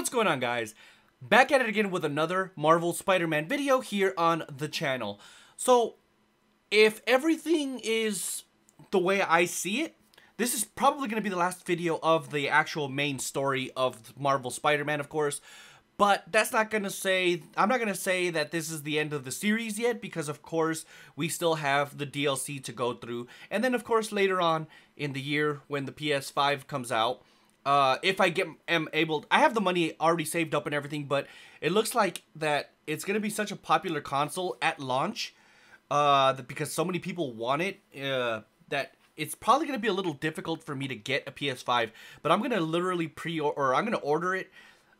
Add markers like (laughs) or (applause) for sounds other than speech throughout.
What's going on guys? Back at it again with another Marvel Spider-Man video here on the channel. So, if everything is the way I see it, this is probably going to be the last video of the actual main story of Marvel Spider-Man, of course. But that's not going to say, I'm not going to say that this is the end of the series yet, because of course, we still have the DLC to go through. And then of course, later on in the year, when the PS5 comes out, uh, if I get am able, I have the money already saved up and everything, but it looks like that it's to be such a popular console at launch, uh, because so many people want it, uh, that it's probably to be a little difficult for me to get a PS5, but I'm to literally pre or I'm to order it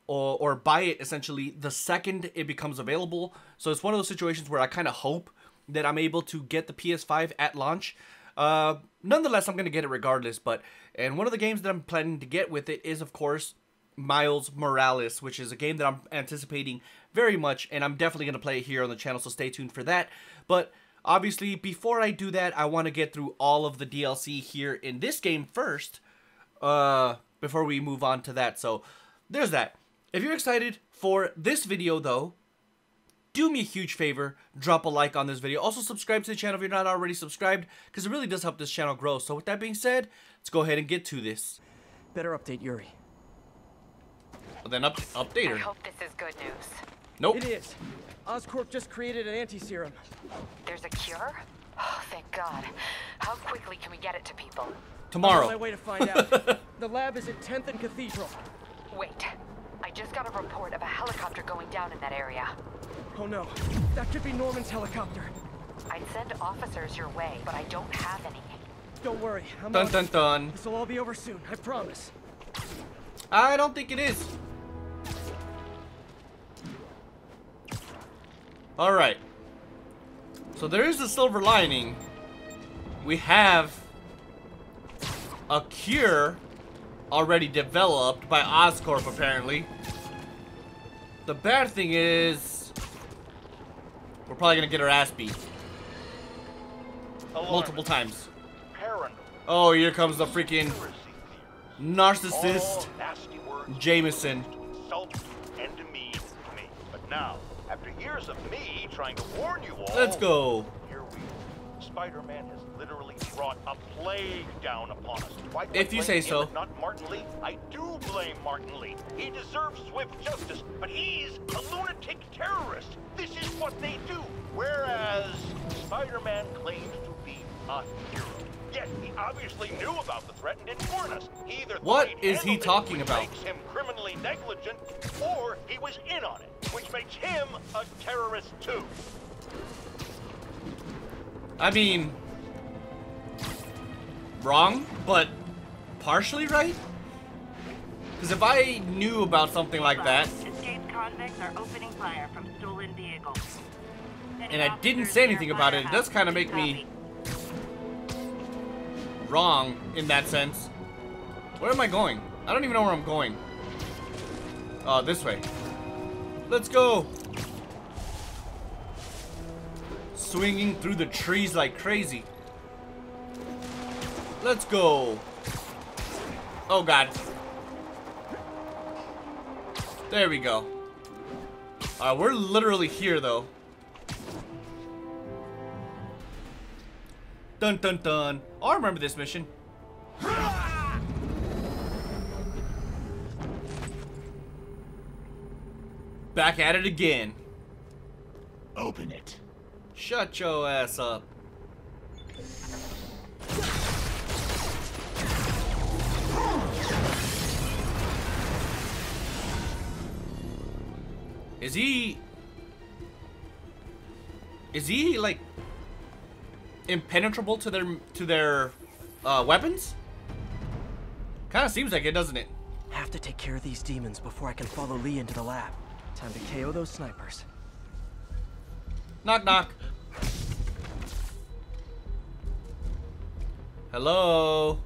or, or buy it essentially the second it becomes available. So it's one of those situations where I kind of hope that I'm able to get the PS5 at launch. Uh, nonetheless, I'm going to get it regardless. But And one of the games that I'm planning to get with it is, of course, Miles Morales, which is a game that I'm anticipating very much. And I'm definitely going to play it here on the channel, so stay tuned for that. But obviously, before I do that, I want to get through all of the DLC here in this game first. Uh, before we move on to that. So there's that. If you're excited for this video though, do me a huge favor, drop a like on this video. Also subscribe to the channel if you're not already subscribed, because it really does help this channel grow. So with that being said, let's go ahead and get to this. Better update Yuri. Well, then up update her. I hope this is good news. Nope. It is. Oscorp just created an anti-serum. There's a cure? Oh, thank God. How quickly can we get it to people? I'm on my way to find out. (laughs) the lab is at 10th and Cathedral. Wait. I just got a report of a helicopter going down in that area. Oh no, that could be Norman's helicopter. I'd send officers your way, but I don't have any. Don't worry, I'm Dun on. dun dun. This will all be over soon, I promise. I don't think it is. Alright. So there is a silver lining. We have a cure already developed by Oscorp, apparently. The bad thing is... We're probably gonna get our ass beat. Multiple times. Paranoid. Oh, here comes the freaking narcissist All nasty words Jameson. and me. But now, after years of me trying to warn you all, Let's go. Here we. Spider-Man has brought a plague down upon us. Why If you say so. Not Martin Li. I do blame Martin Li. He deserves swift justice, but he's a lunatic terrorist. This is what they do. Whereas Spider-Man claims to be a hero. Yet he obviously knew about the threat and didn't warn us. He either What is he handled it, talking about? Makes him criminally negligent, or he was in on it, which makes him a terrorist too. I mean, wrong, but partially right? Because if I knew about something like that, Escaped convicts are opening fire from stolen vehicles. And I didn't say anything about it, it does kinda make me- wrong in that sense. Where am I going? I don't even know where I'm going. Uh, this way. Let's go. Swinging through the trees like crazy. Let's go. Oh, God. There we go. Alright, we're literally here, though. Dun dun dun. Oh, I remember this mission. Back at it again. Open it. Shut your ass up. Is he... Is he, like, impenetrable to their to their uh, weapons? Kind of seems like it, doesn't it? Have to take care of these demons before I can follow Li into the lab. Time to KO those snipers. Knock knock. Hello.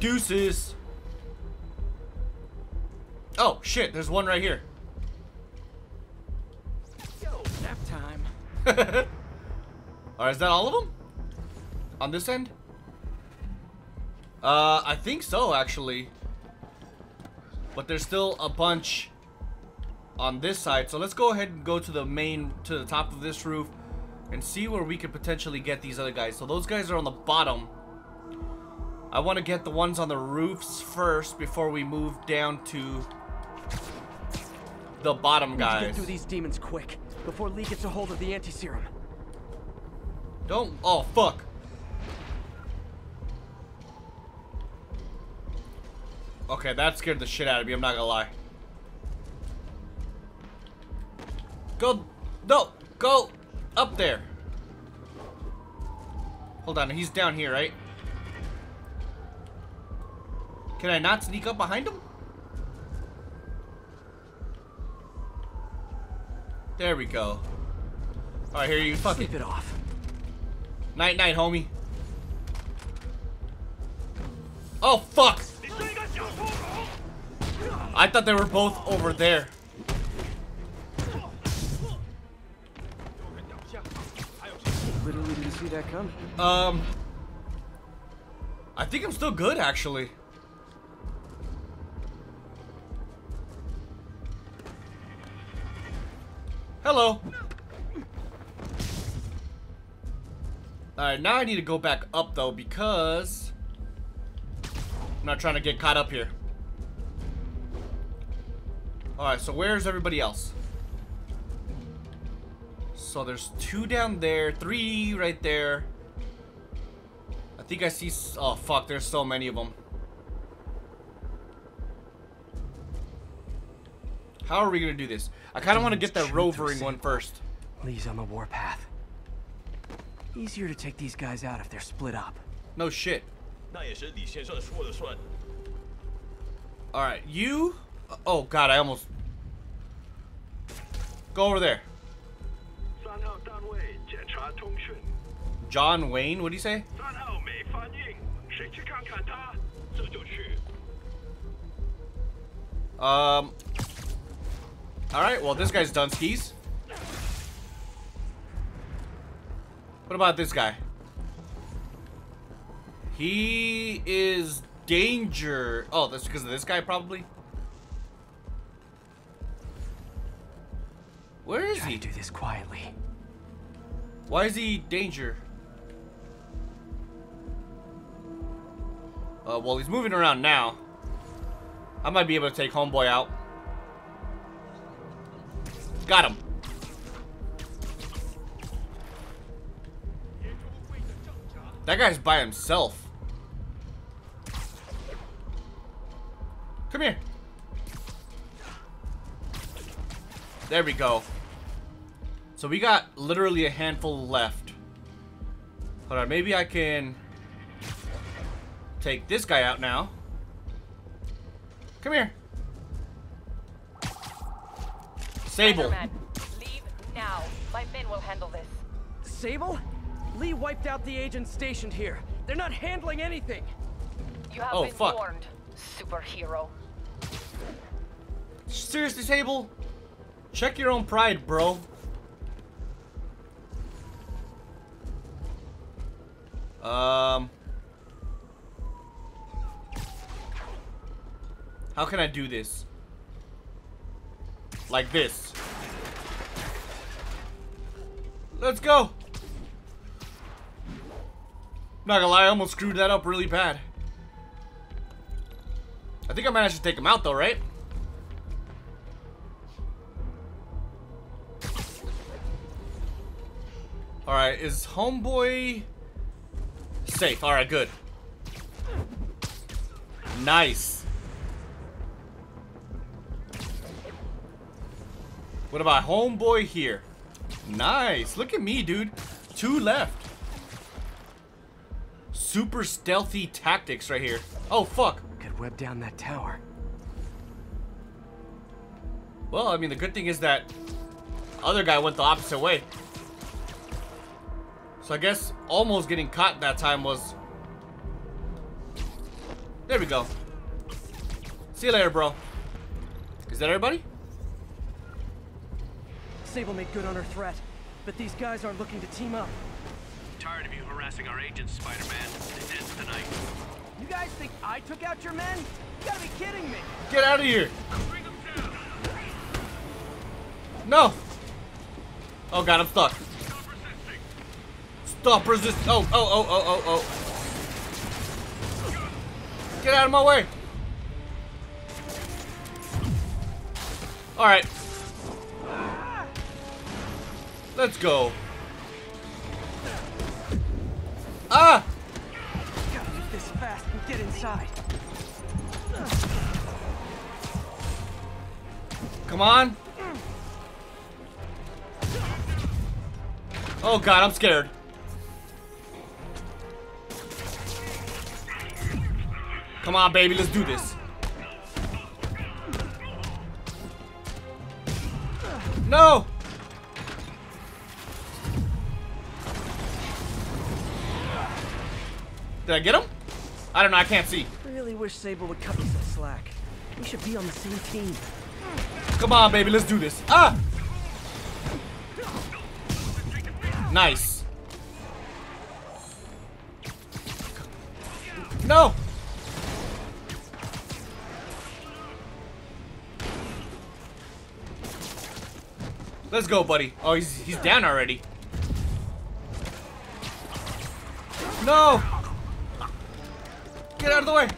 Deuces. Oh shit! There's one right here. Yo, nap time. (laughs) Alright, is that all of them? On this end? Uh, I think so, actually. But there's still a bunch on this side. So let's go ahead and go to the main, to the top of this roof and see where we could potentially get these other guys. So those guys are on the bottom. I want to get the ones on the roofs first before we move down to the bottom to get through these demons quick before Li gets a hold of the anti-serum. Don't. Oh, fuck. Okay, that scared the shit out of me. I'm not gonna lie. Go. No. Go up there. Hold on. He's down here, right? Can I not sneak up behind him? There we go. Alright, here you fucking. Sleep it off. Night night, homie. Oh, fuck! I thought they were both over there. Literally didn't see that coming. Um... I think I'm still good, actually. Hello. Alright, now I need to go back up, though, because... I'm not trying to get caught up here. Alright, so where's everybody else? So there's two down there, three right there. I think I see... Oh, fuck, there's so many of them. How are we gonna do this? I kind of want to get that rovering one first. Please, on the warpath. Easier to take these guys out if they're split up. No shit. Alright, you... Oh god, I almost... Go over there. John Wayne, what do you say? Um, Alright, well, this guy's done skis. What about this guy? He is danger. Oh, that's because of this guy, probably? Where is Try he? to do this quietly. Why is he danger? Uh, well, he's moving around now. I might be able to take Homeboy out. Got him. That guy's by himself. Come here. There we go. So we got literally a handful left. Hold on, maybe I can take this guy out now. Come here. Sable. Leave now. My men will handle this. Sable? Lee wiped out the agents stationed here. They're not handling anything. You have Oh, been fuck. warned, superhero. Seriously, Sable? Check your own pride, bro. Um. How can I do this? Like this. Let's go. Not gonna lie, I almost screwed that up really bad. I think I managed to take him out though, right? Alright, is homeboy safe? Alright, good. Nice. What about homeboy here? Nice. Look at me, dude. Two left. Super stealthy tactics right here. Oh, fuck. Could web down that tower. Well, I mean, the good thing is that other guy went the opposite way. So I guess almost getting caught that time was... There we go. See you later, bro. Is that everybody? Sable made good on her threat, but these guys aren't looking to team up. Tired of you harassing our agents, Spider-Man. This ends tonight. You guys think I took out your men? You gotta be kidding me! Get out of here. No. Oh god, I'm stuck. Stop resist. Oh, oh, oh, oh, oh, oh. Get out of my way. All right. Let's go. Ah! This fast and get inside. Come on. Oh god, I'm scared. Come on, baby, let's do this. No! Did I get him? I don't know, I can't see. Really wish Sable would cut me some slack. We should be on the same team. Come on, baby, let's do this. Ah! Nice. No! Let's go, buddy. Oh, he's he's down already. No! Get out of the eh. way!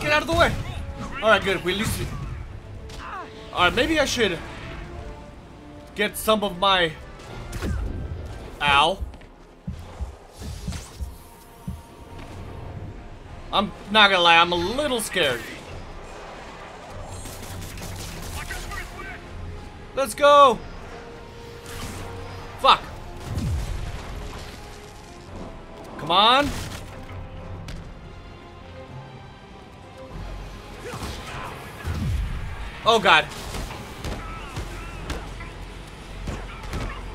Get out of the eh. way! Alright, good. We at least... Alright, maybe I should... Get some of my... Ow. I'm not gonna lie, I'm a little scared. Let's go! Fuck. Come on. Oh god.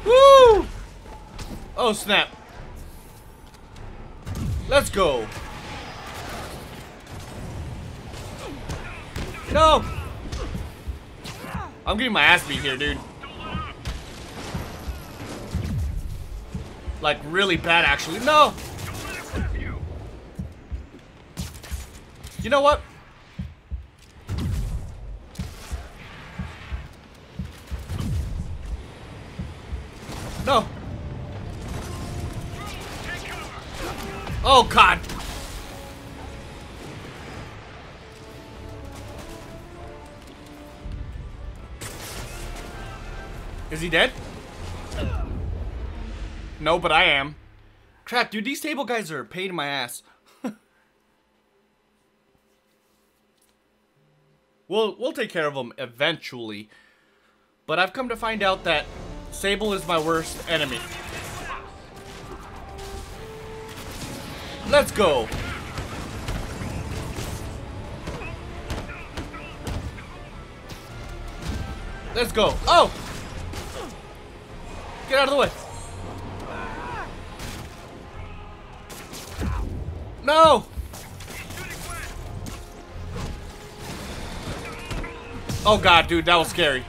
Woo! Oh snap. Let's go. No! I'm getting my ass beat here, dude. Like, really bad, actually. No! You know what? No! Oh, God! Is he dead? No, but I am. Crap, dude, these Sable guys are a pain in my ass. We'll, we'll take care of them eventually. But I've come to find out that Sable is my worst enemy. Let's go. Let's go. Oh! Get out of the way. No! Oh god, dude, that was scary.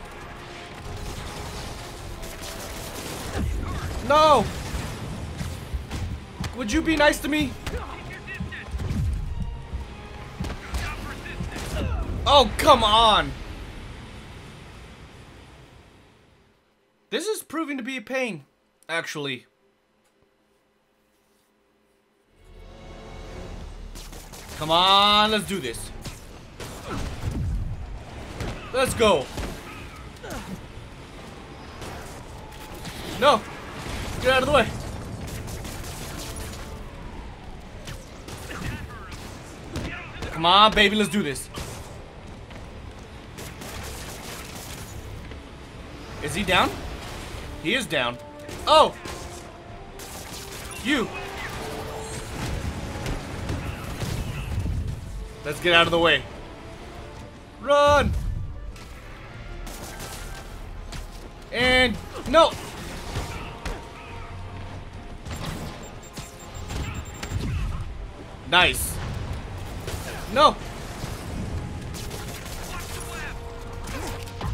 No! Would you be nice to me? Oh, come on! This is proving to be a pain, actually. Come on, let's do this. Let's go. No! Get out of the way! Come on, baby, let's do this. Is he down? He is down. Oh! You! Let's get out of the way. Run! And no! Nice. No!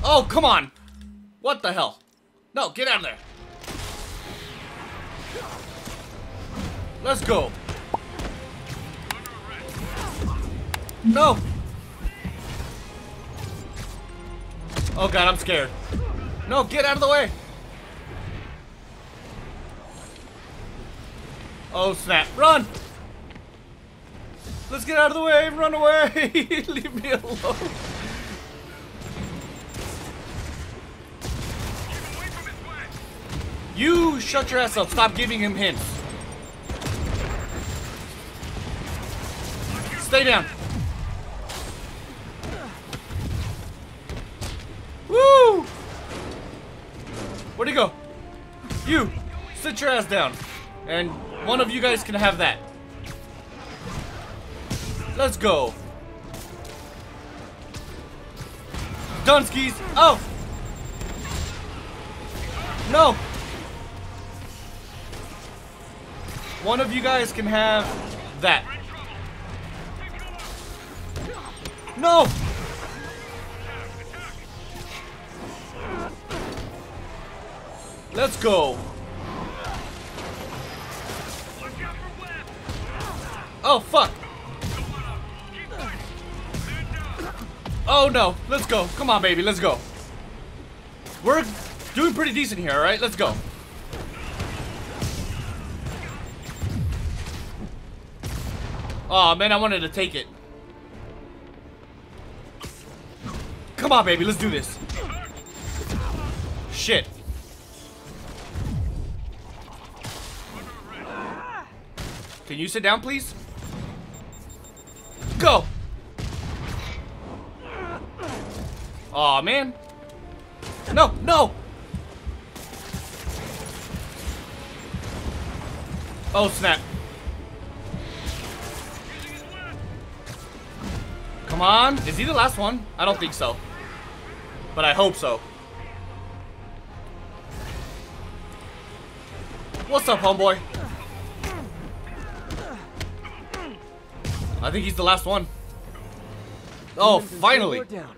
Oh, come on! What the hell? No, get out of there! Let's go. No. Oh god, I'm scared. No, get out of the way. Oh snap, run! Let's get out of the way, run away! (laughs) Leave me alone. You shut your ass up, stop giving him hints. Stay down. Woo! Where'd he go? You, sit your ass down. And one of you guys can have that. Let's go. Dunskies. Oh! No! One of you guys can have that. No! Let's go. Oh, fuck. Oh, no. Let's go. Come on, baby. Let's go. We're doing pretty decent here, alright? Let's go. Oh man, I wanted to take it. Come on, baby. Let's do this. Shit. Can you sit down, please? Go! Aw, oh, man. No, no! Oh, snap. Come on. Is he the last one? I don't think so. But I hope so. What's up, homeboy? I think he's the last one. Oh, Demons and finally. Down.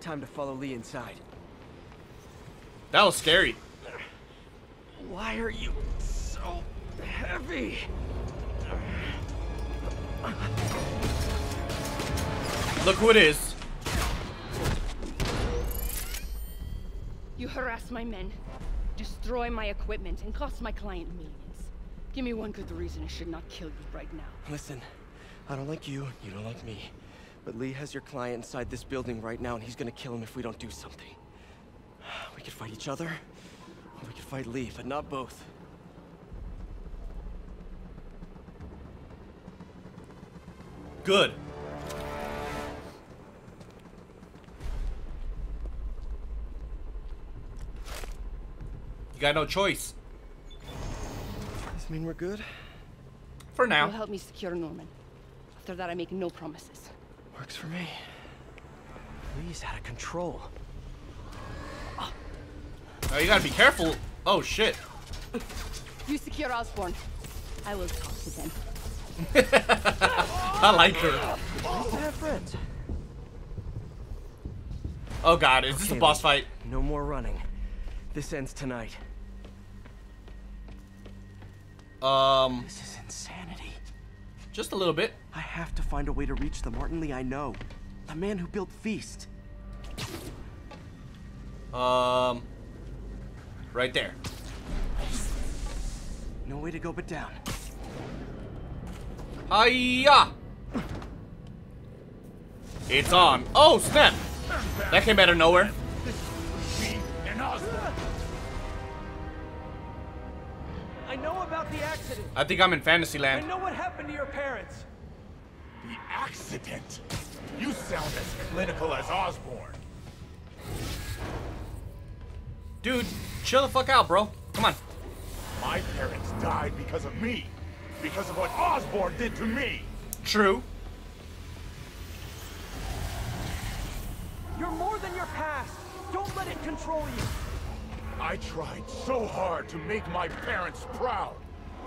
Time to follow Li inside. That was scary. Why are you so heavy? Look who it is. You harass my men, destroy my equipment, and cost my client millions. Give me one good reason I should not kill you right now. Listen, I don't like you, you don't like me. But Li has your client inside this building right now, and he's gonna kill him if we don't do something. (sighs) We could fight each other, or we could fight Li, but not both. Good. You got no choice. Does this mean we're good? For now. You'll now. help me secure Norman. After that, I make no promises. Works for me. Li's out of control. Oh, you gotta be careful. Oh, shit. You secure Osborn. I will talk to them. (laughs) I like her. Nice to have friends. Oh, God. Is this a boss fight? No more running. This ends tonight. Um, This is insanity. just a little bit. I have to find a way to reach the Martin Li I know. The man who built Feast. Um, right there. No way to go but down. Hiya! It's on. Oh, snap! That came out of nowhere. Me and Osborn. I know about the accident. I think I'm in Fantasyland. I know what happened to your parents. The accident. You sound as clinical as Osborn. Dude, chill the fuck out, bro. Come on. My parents died because of me. Because of what Osborn did to me. True. You're more than your past. Don't let it control you. I tried so hard to make my parents proud.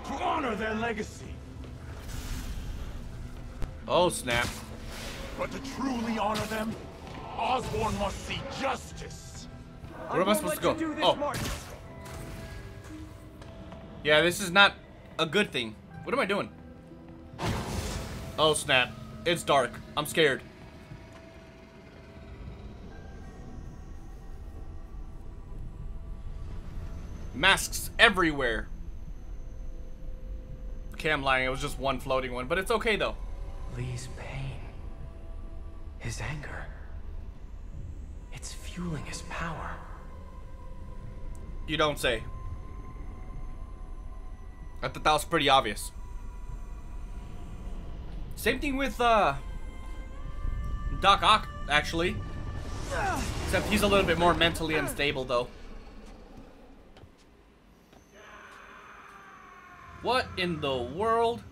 To honor their legacy. Oh, snap. But to truly honor them, Osborn must see justice. Where am I supposed to go? Oh. Yeah, this is not a good thing. What What am I doing? Oh, snap. It's dark. I'm scared. Masks everywhere. Okay, I'm lying. It was just one floating one, but it's okay though. Li's pain. His anger. It's fueling his power. You don't say. I thought that was pretty obvious. Same thing with uh Doc Ock, actually. Except he's a little bit more mentally unstable though. What in the world?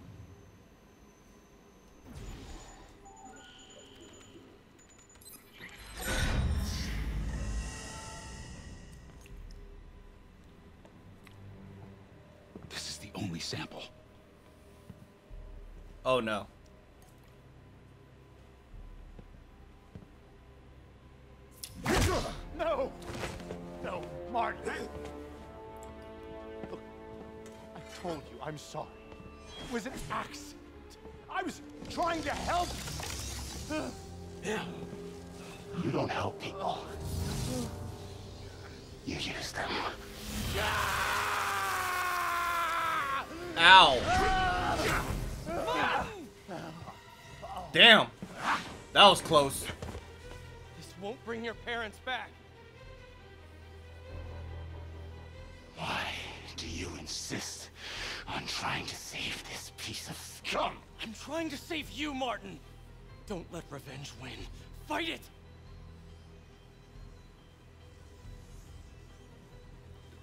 Only sample. Oh no. No! No, Martin! Look, I told you I'm sorry. It was an accident. I was trying to help. You don't help people. You use them. Ow. Damn. That was close. This won't bring your parents back. Why do you insist on trying to save this piece of scum? I'm trying to save you, Martin. Don't let revenge win. Fight it!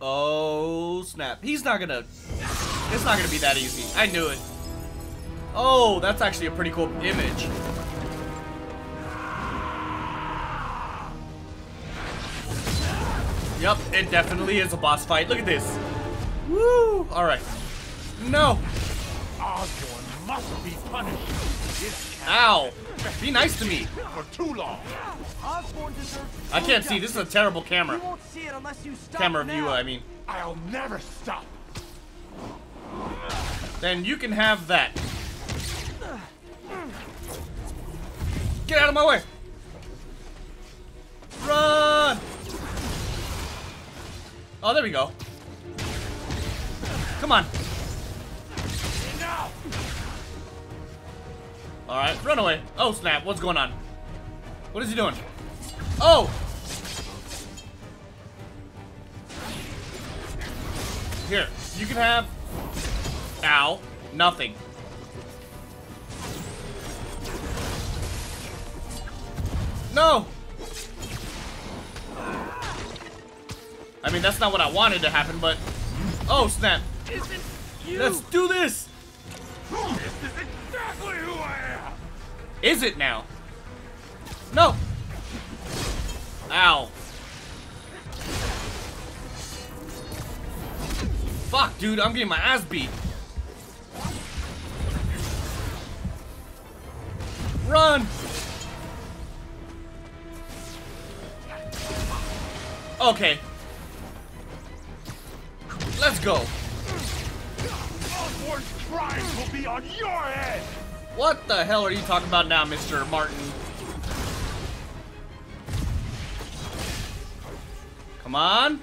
Oh, snap. He's not gonna... It's not gonna be that easy. I knew it. Oh, that's actually a pretty cool image. Yep, it definitely is a boss fight. Look at this. Woo! Alright. No! Osborn must be punished. This Ow! Be nice to me. for too long. Osborn deserves I can't see. This is a terrible You camera. won't see it unless you stop Camera now. view, I mean. I'll never stop. Then you can have that. Get out of my way! Run! Oh, there we go. Come on. Alright, run away. Oh, snap. What's going on? What is he doing? Oh! Here, you can have... Ow. Nothing. No! I mean, that's not what I wanted to happen, but... Oh, snap. Let's do this! This is exactly who I am. Is it now? No! Ow. Fuck, dude, I'm getting my ass beat. Run! Okay. Let's go. What the hell are you talking about now, Mr. Martin? Come on.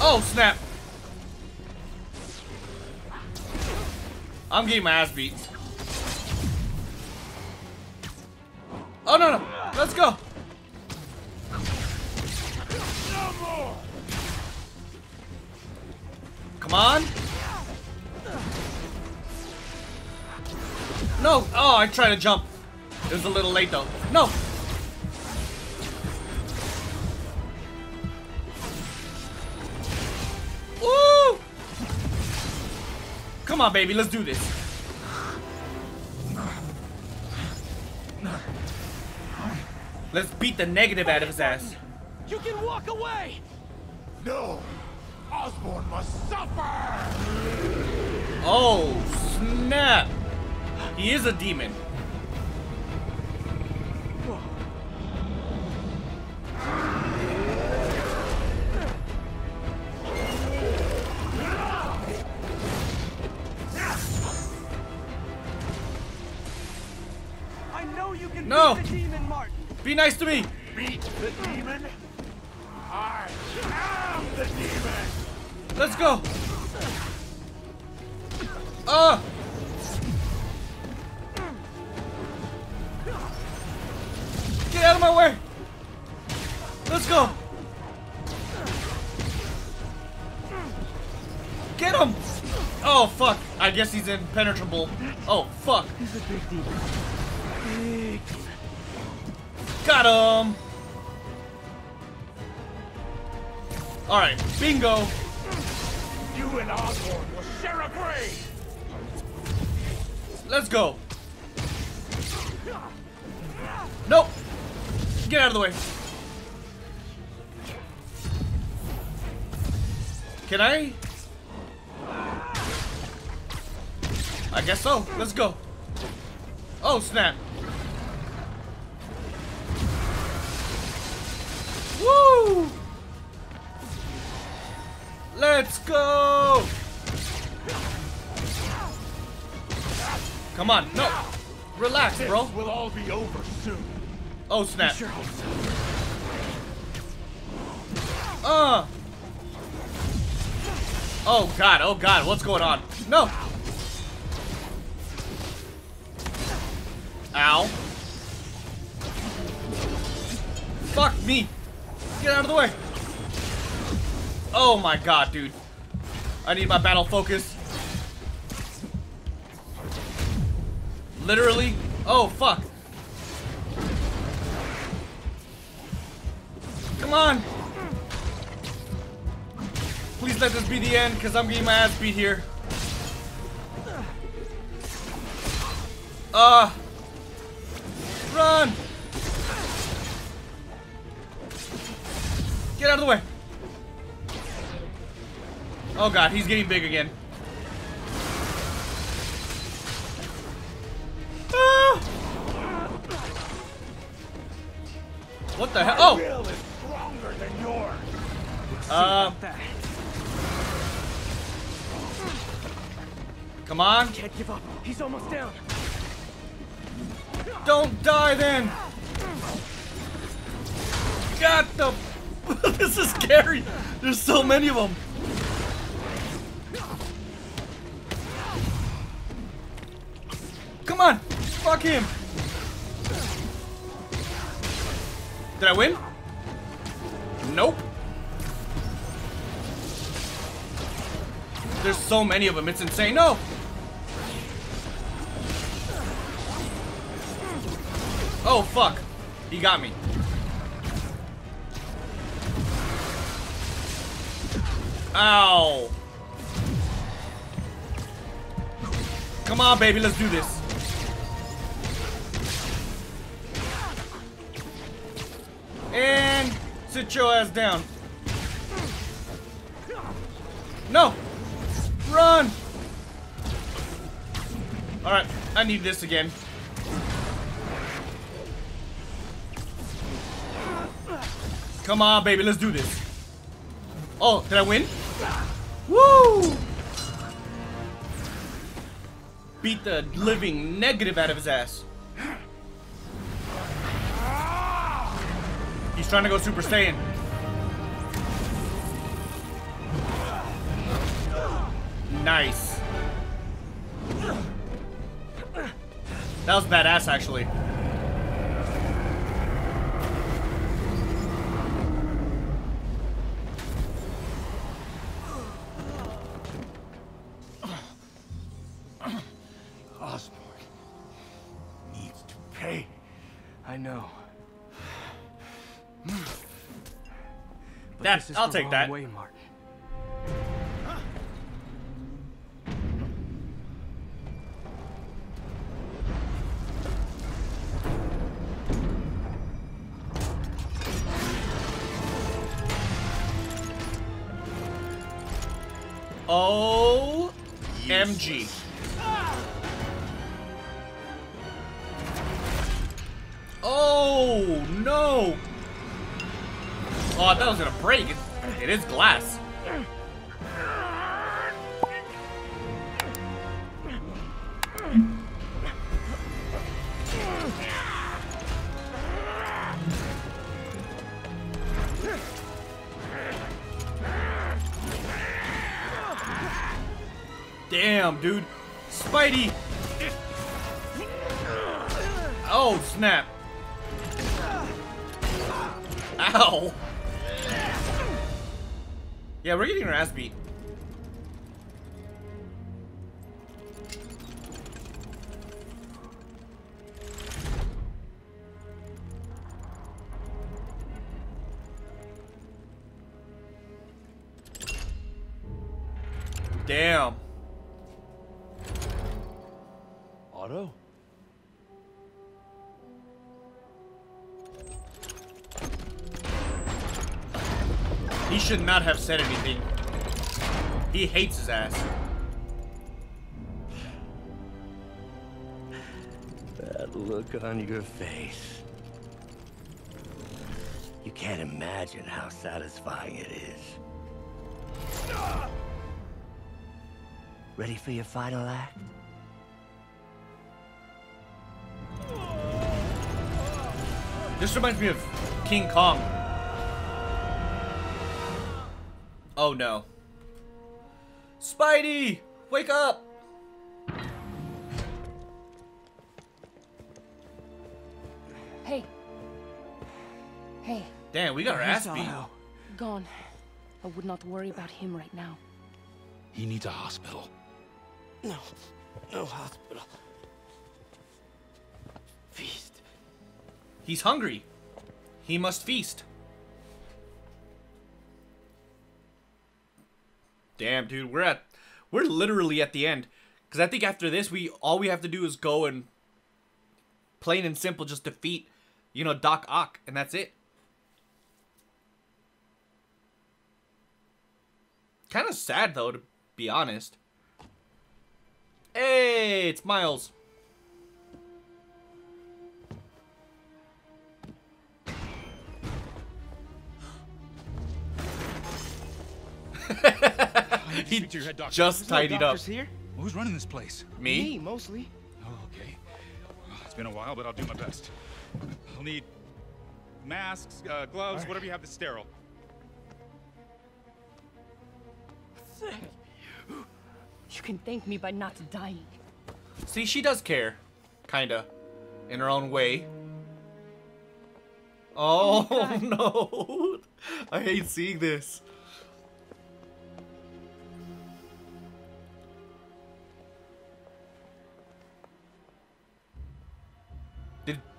Oh, snap. I'm getting my ass beat. Oh, no, no. Let's go. Come on. No. Oh, I tried to jump. It was a little late, though. No. Come on, baby. Let's do this. Let's beat the negative out of his ass. You can walk away! No. Osborn must suffer. Oh, snap. He is a demon. No! The demon, Martin. Be nice to me! Beat the demon? I am the demon! Let's go! Ah! Get out of my way! Let's go! Get him! Oh, fuck. I guess he's impenetrable. Oh, fuck. He's a big demon. Got him! Alright, bingo! You and Osborn will share a grave! Let's go! Nope! Get out of the way! Can I? I guess so. Let's go. Oh, snap. Woo! Let's go! Come on, no! Relax, This bro. will all be over soon. Oh, snap. Sure. Uh! Oh, God, oh, God, what's going on? No! Ow. Fuck me! Get out of the way! Oh my god, dude. I need my battle focus. Literally? Oh, fuck. Come on! Please let this be the end, because I'm getting my ass beat here. Uh. Run! Get out of the way. Oh god, he's getting big again. Ah! What the hell? Oh! will is stronger than yours. Uh, come on. Can't give up. He's almost down. Don't die then! Got the... (laughs) this is scary! There's so many of them! Come on! Fuck him! Did I win? Nope. There's so many of them, it's insane. No! Oh, fuck. He got me. Ow. Come on, baby, let's do this. And sit your ass down. No! Run! Alright, I need this again. Come on, baby, let's do this. Oh, did I win? Woo! Beat the living negative out of his ass. He's trying to go Super Saiyan. Nice. That was badass, actually. That- I'll the take wrong that. Way, Martin. O M Oh, I thought it was gonna break. It's, it is glass. Damn, dude. Spidey! Oh, snap. Ow! Yeah, we're getting our ass beat. Hates his ass. That look on your face. You can't imagine how satisfying it is. Ready for your final act? This reminds me of King Kong. Oh no. Spidey! Wake up! Hey. Hey, Damn, we got our ass beat. gone. I would not worry about him right now. He needs a hospital. No. No hospital. Feast. He's hungry. He must feast. Damn, dude, we're at we're literally at the end. Cause I think after this we all we have to do is go and plain and simple just defeat, you know, Doc Ock, and that's it. Kinda sad though, to be honest. Hey, it's Miles. (laughs) he to head doctor. just tidied up. here? Who's running this place? Me? Me, mostly. Oh, okay. Well, It's been a while, but I'll do my best. I'll need masks, uh, gloves, whatever you have that's sterile. Thank You can thank me by not dying. See, she does care. Kinda. In her own way. Oh, (laughs) no. I hate seeing this.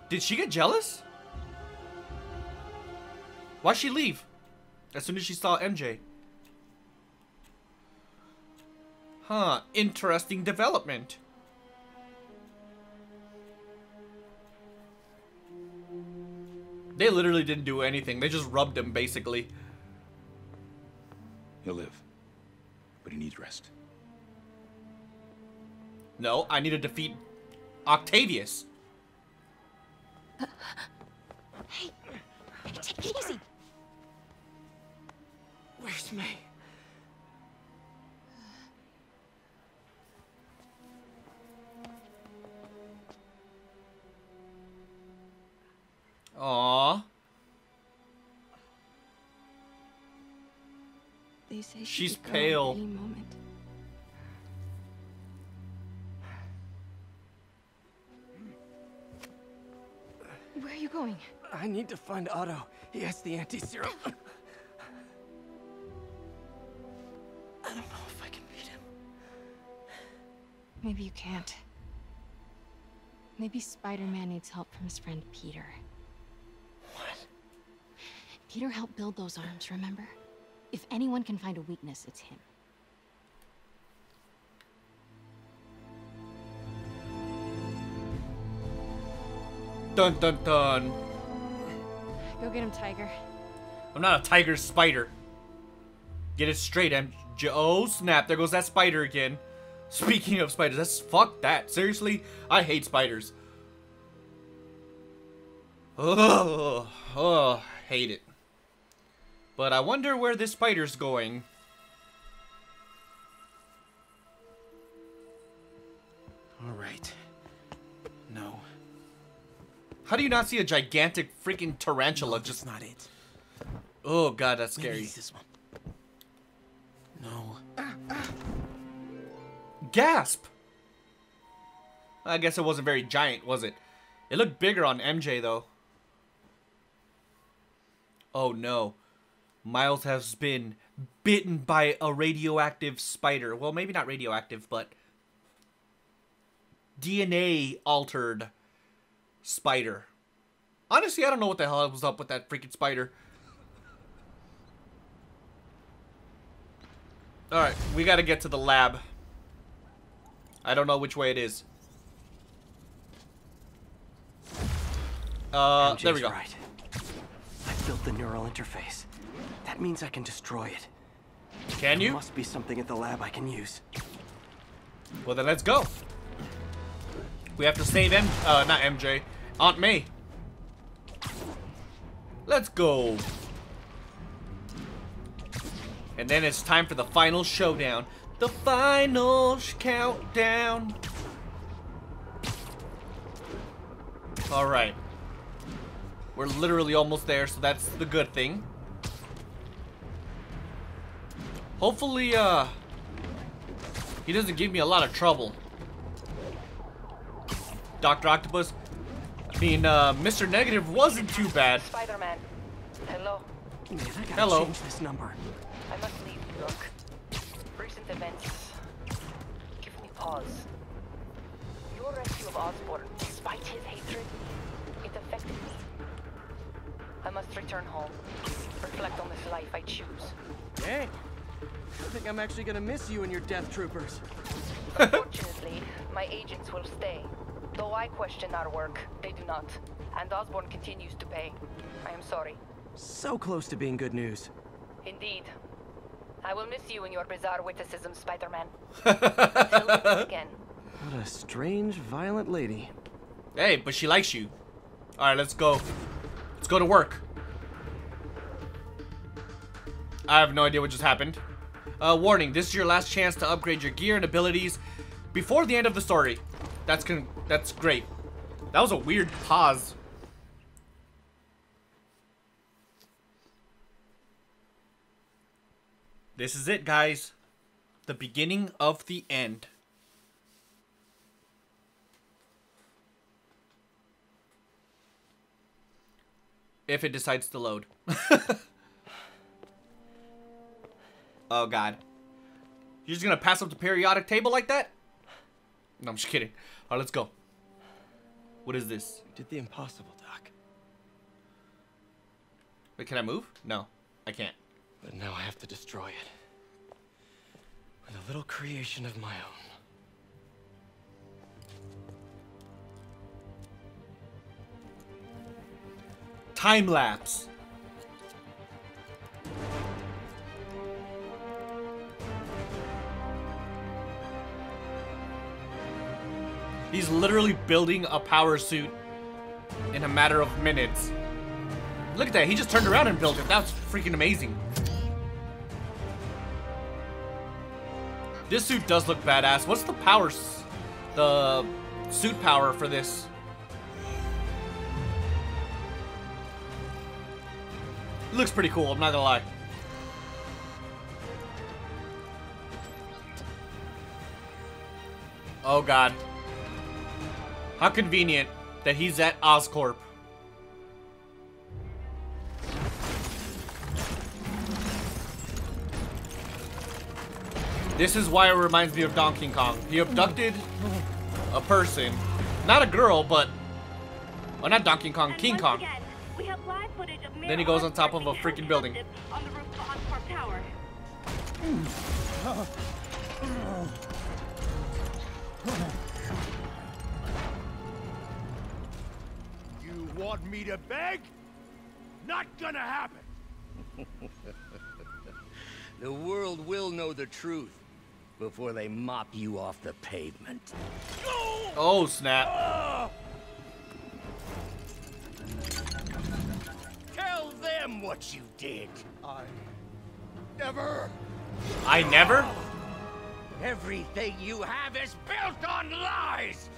Did she get jealous? Why'd she leave? As soon as she saw MJ. Huh, interesting development. They literally didn't do anything. They just rubbed him, basically. He'll live, but he needs rest. No, I need to defeat Octavius. Take it easy. Where's May? Aww. They say she She's could go pale. At any moment. Where are you going? I need to find Otto. He has the anti-serum. I don't know if I can beat him. Maybe you can't. Maybe Spider-Man needs help from his friend Peter. What? Peter helped build those arms, remember? If anyone can find a weakness, it's him. Dun dun dun. Go get him, Tiger. I'm not a tiger spider. Get it straight, MJ. Oh snap! There goes that spider again. Speaking of spiders, that's fuck that. Seriously, I hate spiders. Oh, oh, hate it. But I wonder where this spider's going. All right. How do you not see a gigantic freaking tarantula no, just? not it. Oh god, that's Maybe scary. it's this one. No. Gasp! I guess it wasn't very giant, was it? It looked bigger on MJ, though. Oh no. Miles has been bitten by a radioactive spider. Well, maybe not radioactive, but DNA altered spider. Honestly, I don't know what the hell was up with that freaking spider. Alright, we gotta get to the lab. I don't know which way it is. Uh, MJ's there we go. Right. I built the neural interface. That means I can destroy it. Can you? There must be something at the lab I can use. Well, then let's go. We have to save M, uh, not MJ, Aunt May. Let's go. And then it's time for the final showdown. The final countdown. All right. We're literally almost there, so that's the good thing. Hopefully, uh, he doesn't give me a lot of trouble. Dr. Octopus. I mean, uh, Mr. Negative wasn't too bad. Spider-Man. Hello. Man, I gotta Hello. change this number. I must leave New Recent events give me pause. Your rescue of Osborn, despite his hatred, it affected me. I must return home. Reflect on this life I choose. Hey, I think I'm actually gonna miss you and your death troopers. Unfortunately, my agents will stay. Though I question our work, they do not. And Osborn continues to pay. I am sorry. So close to being good news. Indeed. I will miss you and your bizarre witticism, Spider-Man. (laughs) Until we meet again. What a strange, violent lady. Hey, but she likes you. Alright, let's go. Let's go to work. I have no idea what just happened. Uh, warning, this is your last chance to upgrade your gear and abilities before the end of the story. That's con that's great. That was a weird pause. This is it, guys. The beginning of the end. If it decides to load. (laughs) oh, God. You're just gonna pass up the periodic table like that? No, I'm just kidding. All right, let's go. What is this? You did the impossible, Doc. Wait, can I move? No, I can't. But now I have to destroy it. With a little creation of my own. Time lapse. He's literally building a power suit in a matter of minutes. Look at that. He just turned around and built it. That's freaking amazing. This suit does look badass. What's the power, the suit power for this? Looks pretty cool, I'm not gonna lie. Oh god. How convenient that he's at Oscorp. This is why it reminds me of Donkey Kong. He abducted a person. Not a girl, but... Well, not Donkey Kong, King Kong. again, we have live footage of Then he goes on top of a freaking building. Want me to beg? Not gonna happen. (laughs) The world will know the truth before they mop you off the pavement. Oh, snap. Ah! Tell them what you did. I never. I never? Everything you have is built on lies!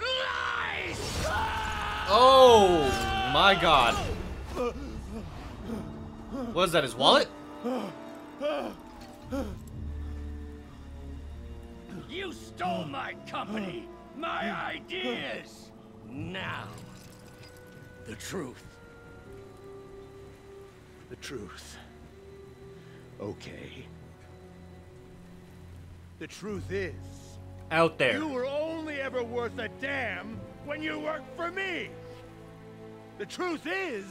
Lies! Ah! Oh, my god. What is that, his wallet? You stole my company, my ideas. Now, the truth. The truth. Okay. The truth is, Out there. you were only ever worth a damn when you work for me. The truth is,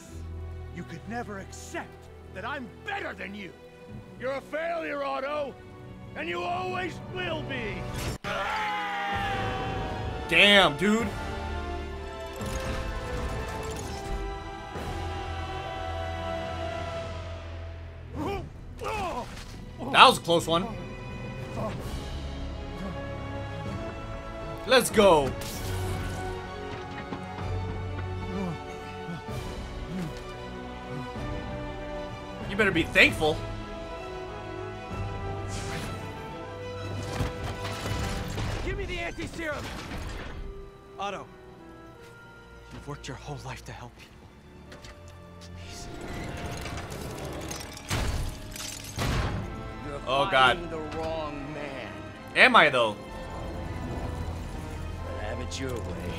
you could never accept that I'm better than you. You're a failure, Otto, and you always will be. Damn, dude. That was a close one. Let's go. Better be thankful. Give me the anti-serum! Otto, you've worked your whole life to help people. Please. You're Oh, God. the wrong man. Am I though? But have it your way.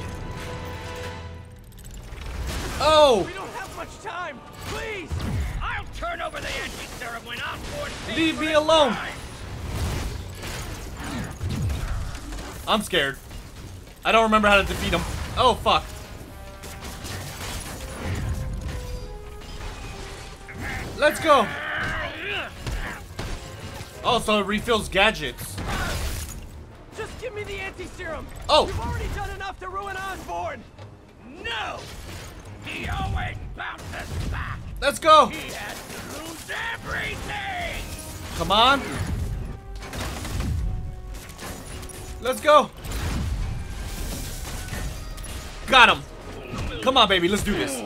Oh! We don't have much time! Please! Turn over the anti-serum when Leave me alone. I'm scared. I don't remember how to defeat him. Oh, fuck. Let's go. Oh, so it refills gadgets. Just give me the anti-serum! Oh. You've already done enough to ruin Osborn! No! He always bounces! Let's go. He has to lose everything! Come on. Let's go. Got him. Come on, baby. Let's do this.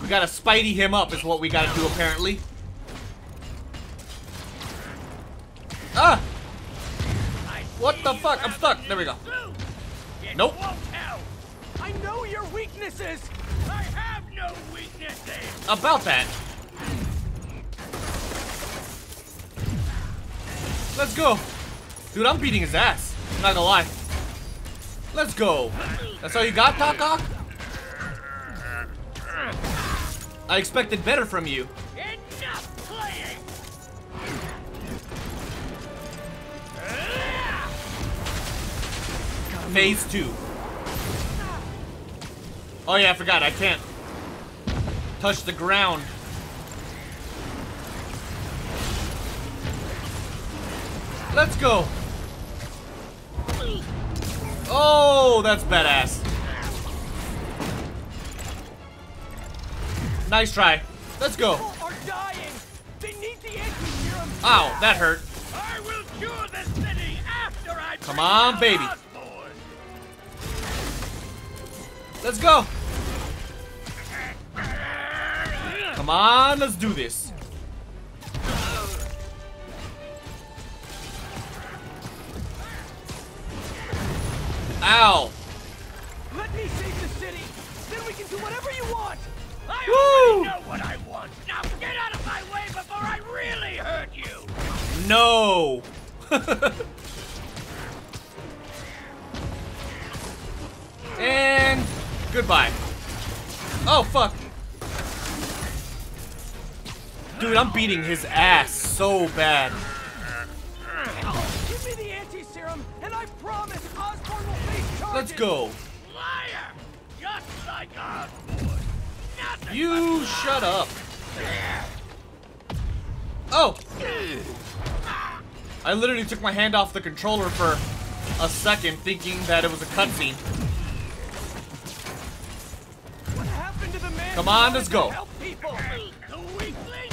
We gotta Spidey him up is what we gotta do, apparently. Ah! What the fuck? I'm stuck. There we go. Nope. I know your weaknesses! I have no weaknesses! About that. Let's go. Dude, I'm beating his ass. I'm not gonna lie. Let's go. That's all you got, Taka? I expected better from you. Enough playing! Phase two. Oh yeah, I forgot. I can't touch the ground. Let's go. Oh, that's badass. Nice try. Let's go. Are dying! They need the! Ow, that hurt. I will cure the city after I Come on, baby. Let's go. Come on, let's do this. Ow. Let me save the city! Then we can do whatever you want! I Woo! already know what I want. Now get out of my way before I really hurt you. No. (laughs) and goodbye. Oh, fuck. Dude, I'm beating his ass so bad. Give me the anti-serum, and I promise Osborn will face charges! Let's go. Liar! Just like Osborn. Nothing You shut up. Oh! I literally took my hand off the controller for a second thinking that it was a cutscene. What happened to the man Come on, let's go.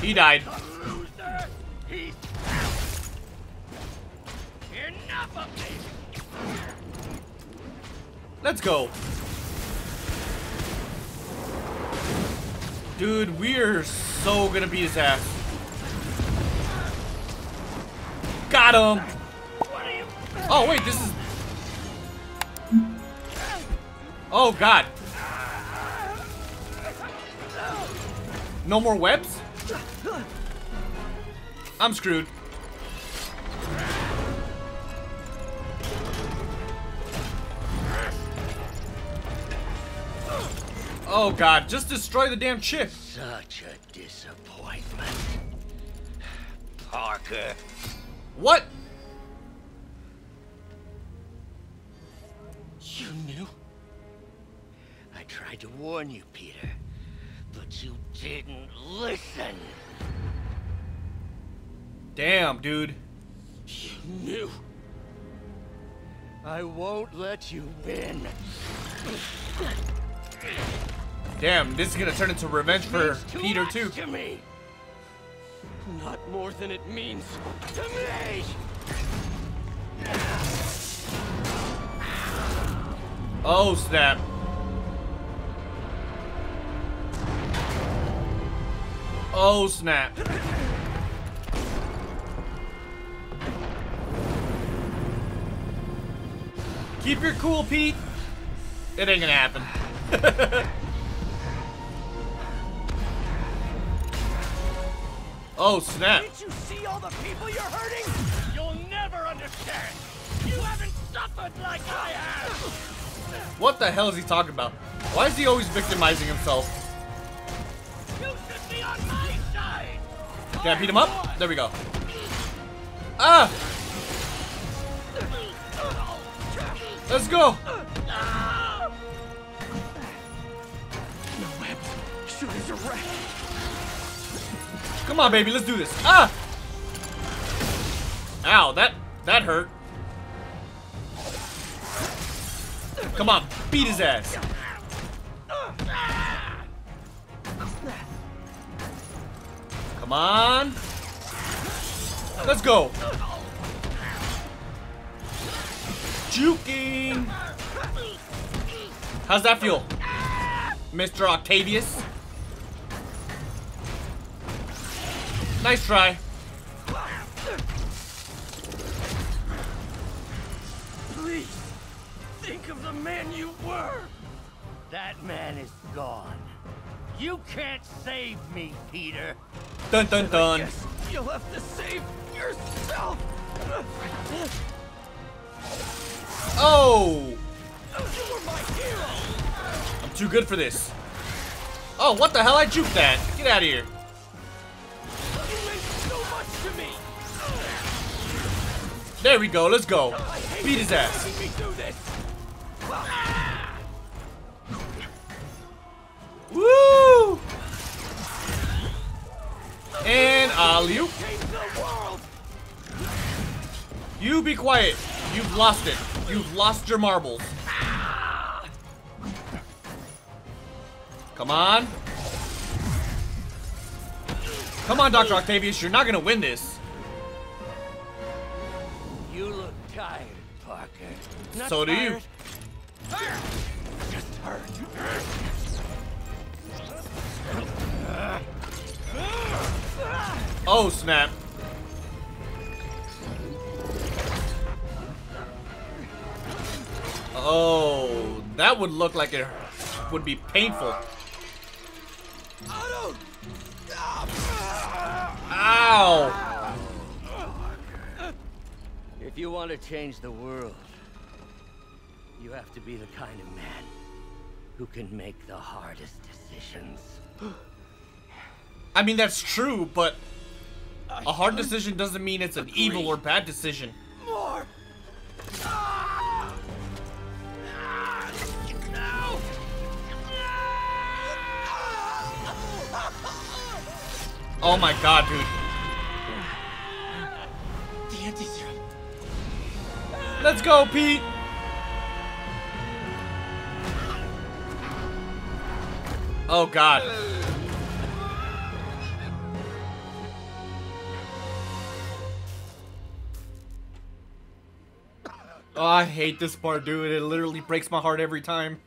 He died. Let's go. Dude, we're so gonna beat his ass. Got him! Oh, wait, this is... Oh, God. No more webs? I'm screwed. Oh god, just destroy the damn chip. Such a disappointment. Parker. What? You knew? I tried to warn you, Peter but you didn't listen. Damn, dude. You knew. I won't let you win. Damn, this is gonna turn into revenge for too Peter too. To me. Not more than it means to me! Oh snap. Oh snap. Keep your cool, Pete. It ain't gonna happen. (laughs) oh snap. Did you see all the people you're hurting? You'll never understand! You haven't suffered like I have! What the hell is he talking about? Why is he always victimizing himself? Can I beat him up? There we go. Ah! Let's go! No wrecked. Come on, baby, let's do this. Ah! Ow, that that hurt. Come on, beat his ass. Come on. Let's go. Juking. How's that feel? Mr. Octavius? Nice try. Please, think of the man you were! That man is gone. You can't save me, Peter. Dun dun dun. You'll have to save yourself! Oh! You were my hero! I'm too good for this. Oh, what the hell? I juked that. Get out of here. So much to me! There we go. Let's go. Beat his ass. Woo! And alley -oop. Change the world! You be quiet. You've lost it. You've lost your marbles. Come on. Come on, Dr. Octavius. You're not going to win this. You look tired, Parker. Not So do you. Just hurt. Oh, snap. Oh, that would look like it would be painful. Ow! If you want to change the world, you have to be the kind of man who can make the hardest decisions. I mean, that's true, but a hard decision doesn't mean it's an evil or bad decision. More! Ah! Ah! No! Oh my god, dude. The anti-serum. Let's go, Pete! Oh god. Oh, I hate this part, dude. It literally breaks my heart every time.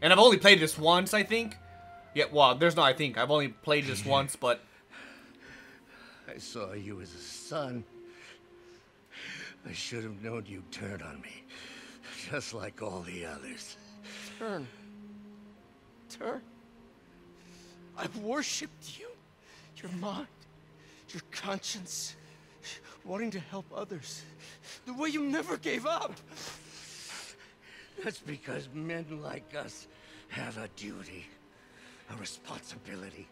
And I've only played this once, I think. Yeah, well, there's no I think. I've only played this once, but I saw you as a son. I should have known you'd turn on me, just like all the others. Turn. Turn. I've worshipped you. Your mind. Your conscience. Wanting to help others. The way you never gave up. That's because men like us have a duty. a responsibility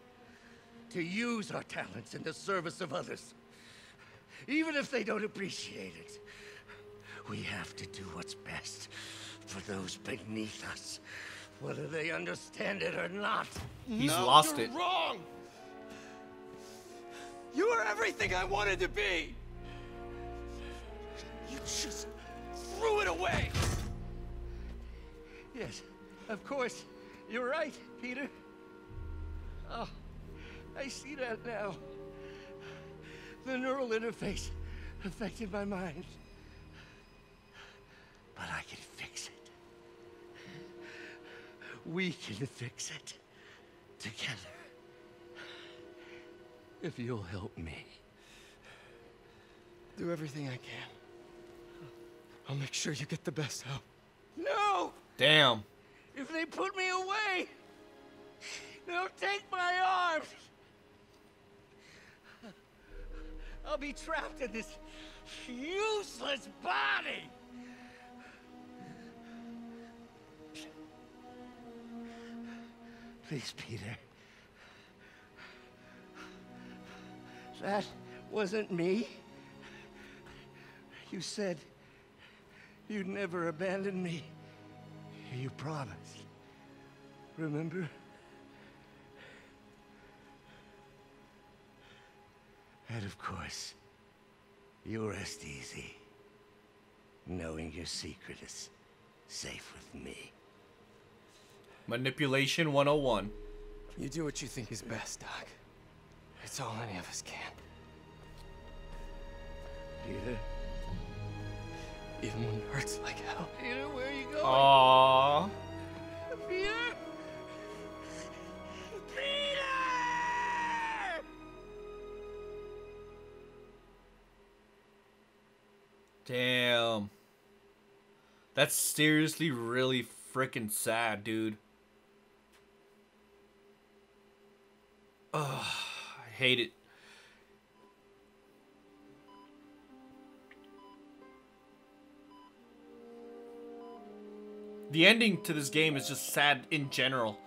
to use our talents in the service of others. Even if they don't appreciate it, we have to do what's best for those beneath us, whether they understand it or not. He's No, lost you're it. wrong! You are everything I wanted to be! You just threw it away! Yes, of course. You're right, Peter. Oh, I see that now. The neural interface affected my mind. But I can fix it. We can fix it. Together. If you'll help me. Do everything I can. I'll make sure you get the best help. No! Damn. If they put me away, they'll take my arms. I'll be trapped in this useless body. Please, Peter. That wasn't me. You said you'd never abandon me. You promised. Remember? And of course, you rest easy, knowing your secret is safe with me. Manipulation 101. You do what you think is best, Doc. It's all any of us can. Peter? Even when it hurts like hell. Peter, where are you going? Aww. Peter? Peter! Damn. That's seriously really freaking sad, dude. Ugh, I hate it. The ending to this game is just sad in general.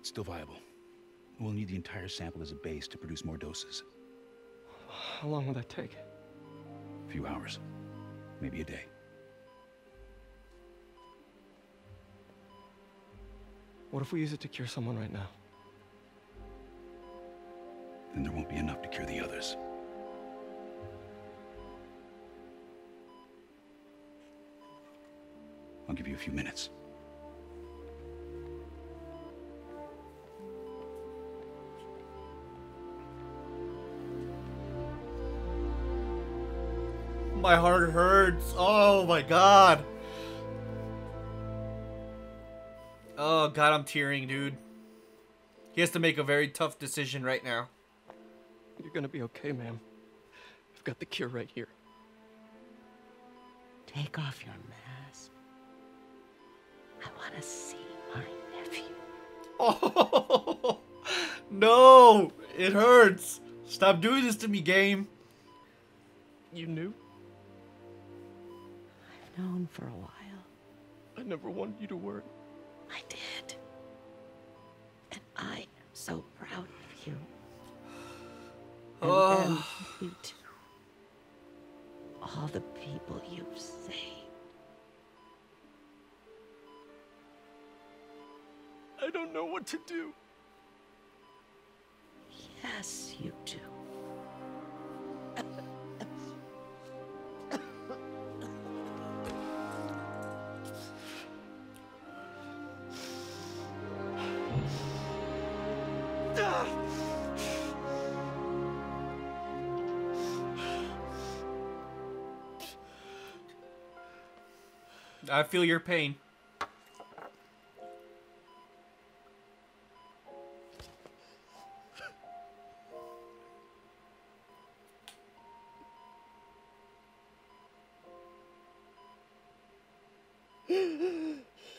It's still viable. We'll need the entire sample as a base to produce more doses. How long will that take? A few hours. Maybe a day. What if we use it to cure someone right now? Then there won't be enough to cure the others. I'll give you a few minutes. My heart hurts. Oh my god. Oh god, I'm tearing, dude. He has to make a very tough decision right now. You're gonna be okay, ma'am. I've got the cure right here. Take off your mask. I want to see my nephew. Oh (laughs) no! It hurts. Stop doing this to me, game. You knew? I've known for a while. I never wanted you to worry. I did. And I am so proud of you. And Oh. you too. All the people you've saved. I don't know what to do. Yes, you do. I feel your pain.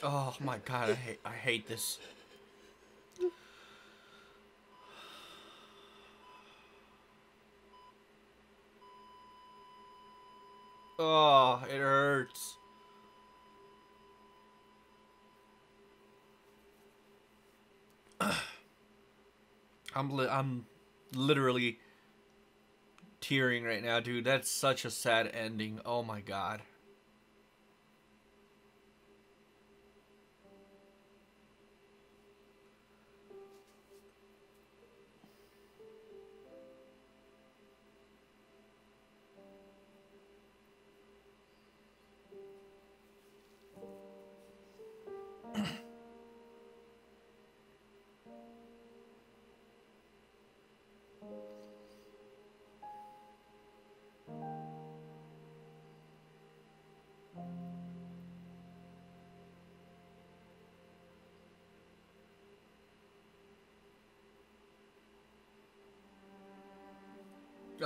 Oh my god, I hate I hate this. Oh, it hurts. I'm li I'm literally tearing right now, dude. That's such a sad ending. Oh my god.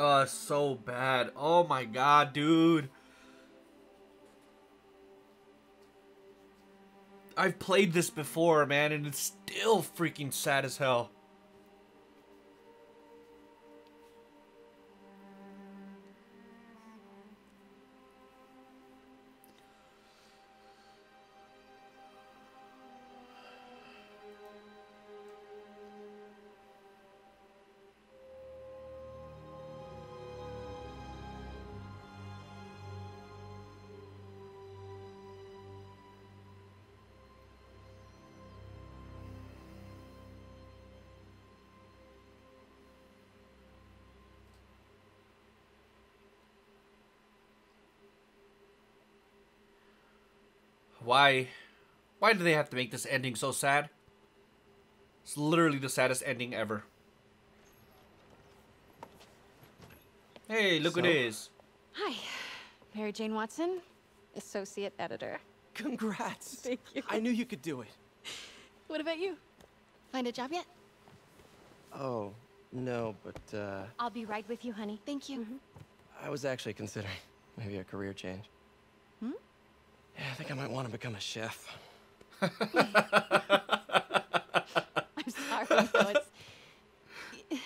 Oh, so bad. Oh my god, dude. I've played this before, man, and it's still freaking sad as hell. Why? Why do they have to make this ending so sad? It's literally the saddest ending ever. Hey, look So? who it is. Hi, Mary Jane Watson, associate editor. Congrats. (laughs) Thank you. I knew you could do it. What about you? Find a job yet? Oh, no, but uh, I'll be right with you, honey. Thank you. I was actually considering (laughs) maybe a career change. Yeah, I think I might want to become a chef. (laughs) I'm sorry. No, it's...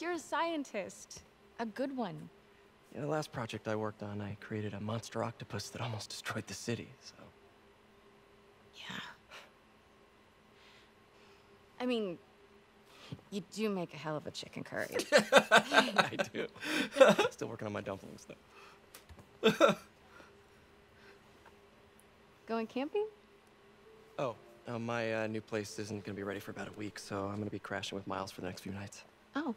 You're a scientist, a good one. Yeah, the last project I worked on, I created a monster octopus that almost destroyed the city, so. Yeah. I mean, you do make a hell of a chicken curry. (laughs) I do. (laughs) Still working on my dumplings, though. Going camping? Oh, uh, my uh, new place isn't going to be ready for about a week, so I'm going to be crashing with Miles for the next few nights. Oh.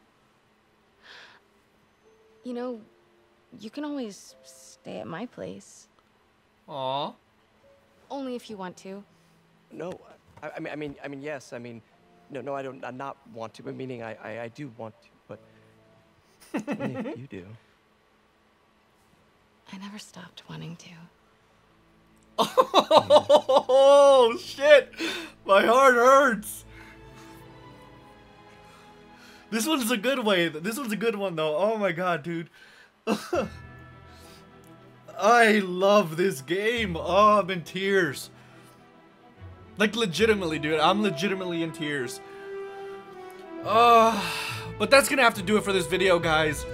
You know, you can always stay at my place. Aw. Only if you want to. No, I, I mean, I mean, I mean, yes. I mean, no, no, I don't. I not want to. But meaning, I, I, I do want to. But (laughs) only if you do. I never stopped wanting to. Oh shit! My heart hurts. This one's a good way. This one's a good one though. Oh my god, dude. (laughs) I love this game. Oh, I'm in tears. Like legitimately, dude. I'm legitimately in tears. Uh, but that's gonna have to do it for this video, guys.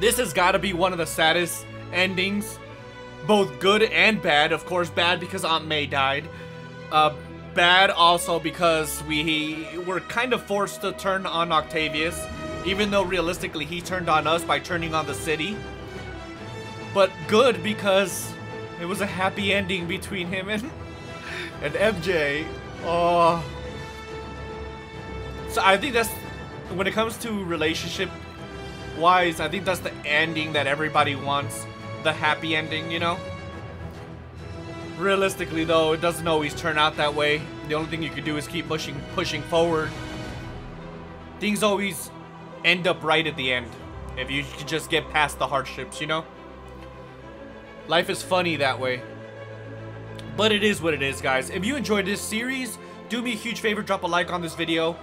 This has got to be one of the saddest endings both good and bad. Of course, bad because Aunt May died. Uh, bad also because we were kind of forced to turn on Octavius, even though realistically he turned on us by turning on the city. But good because it was a happy ending between him and (laughs) and MJ. Oh. So I think that's when it comes to relationship wise, I think that's the ending that everybody wants the happy ending, you know? Realistically, though, it doesn't always turn out that way. The only thing you can do is keep pushing, pushing forward. Things always end up right at the end. If you could just get past the hardships, you know? Life is funny that way. But it is what it is, guys. If you enjoyed this series, do me a huge favor, drop a like on this video.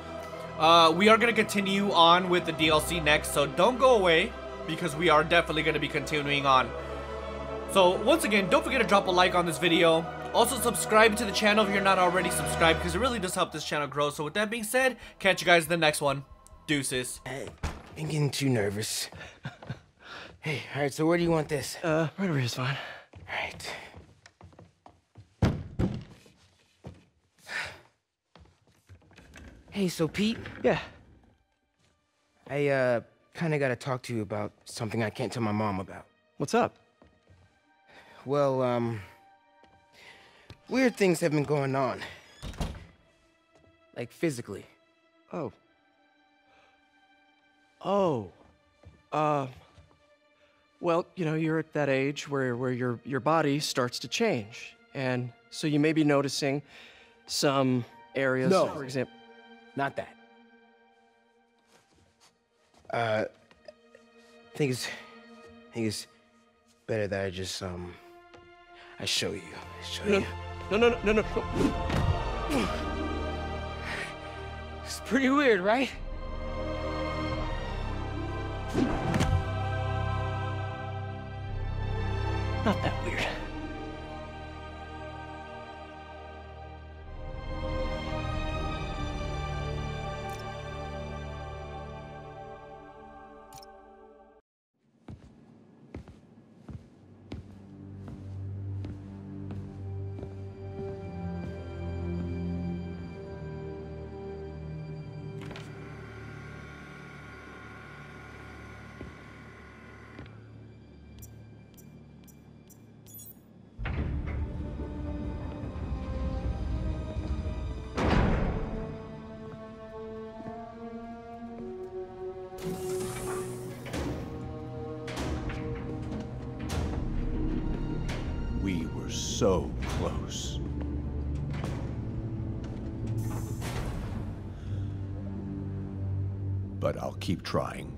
Uh, we are going to continue on with the DLC next, so don't go away because we are definitely going to be continuing on. So once again, don't forget to drop a like on this video. Also subscribe to the channel if you're not already subscribed because it really does help this channel grow. So with that being said, catch you guys in the next one. Deuces. Hey, I'm getting too nervous. (laughs) Hey, all right, so where do you want this? Uh, right over here is fine. All right. Hey, so Pete? Yeah. I, uh, kinda gotta talk to you about something I can't tell my mom about. What's up? Well, um... Weird things have been going on. Like, physically. Oh. Oh. Uh. Well, you know, you're at that age where, where your, your body starts to change. And so you may be noticing some areas, No. for example. Not that. Uh, I think it's, I think it's better that I just um, I show you, I show No, you. no, no, no, no, no. It's pretty weird, right? Not that keep trying.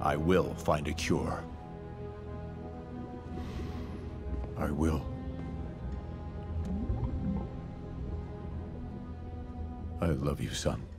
I will find a cure. I will. I love you, son.